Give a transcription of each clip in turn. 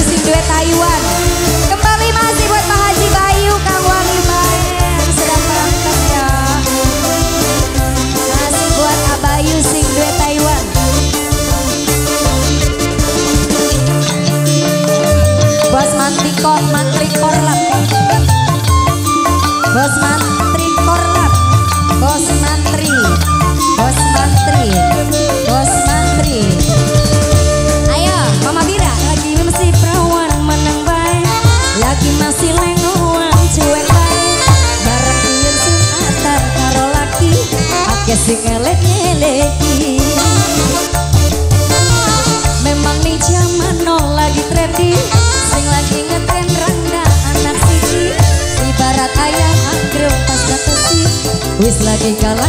Musik Duet Taiwan. Kembali masih buat Pak Haji Bayu Kang Wani Baen. Sedang praktek ya Masih buat Abayu Sing Duet Taiwan. Bos Mantikor Mantrikor lah Bos Mantikor sing ngelek-ngeleki Memang nih zaman no lagi trendy Sing lagi ngetren rangga anak siji. Ibarat ayam anggrek pas batesi Wis lagi kalah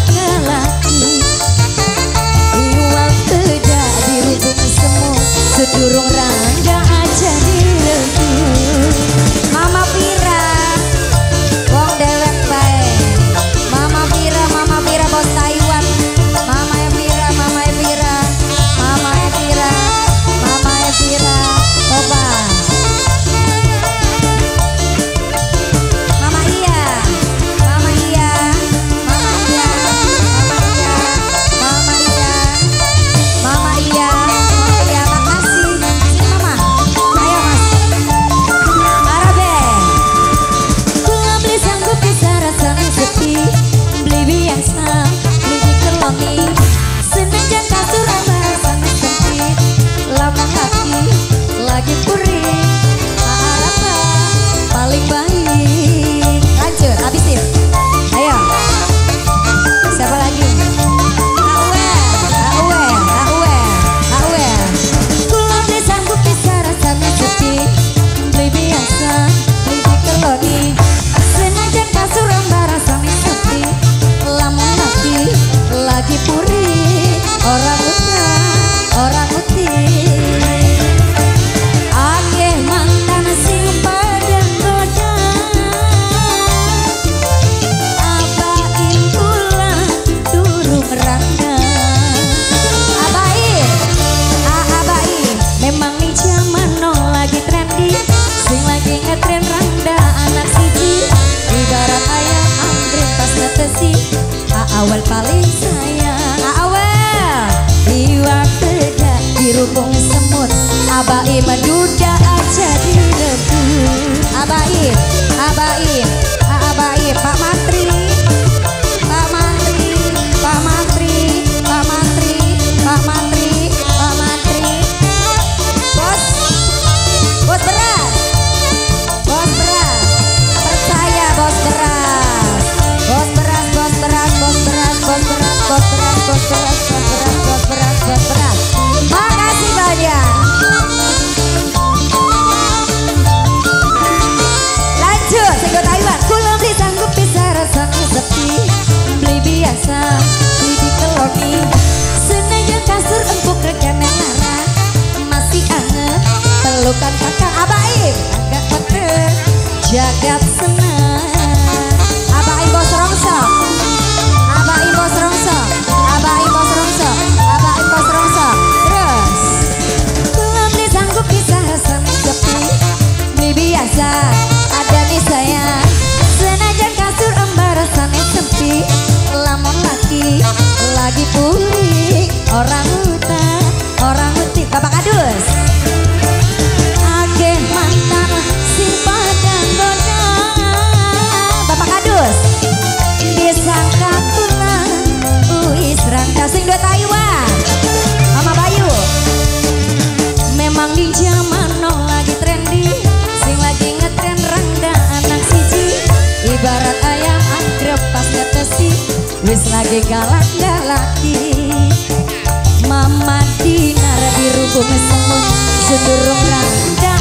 awal paling sayang. Ah, awal. Liwat beda di rumpung semut. Abai menduda aja di lebu abai abai ah, abai pak matri. bukan kakak abai agak bener jagat senang. Abai bos rongso. Abai bos rongso. Abai bos rongso. Abai bos rongso. Terus. Belum disanggup bisa sepi ini biasa ada nih saya senajan kasur embarasannya sempit lamun laki lagi pulih. Orang hutan orang hutan. Bapak kadus Wis lagi galak galaki. Mama dinar biru bumi semut Sedurung randang.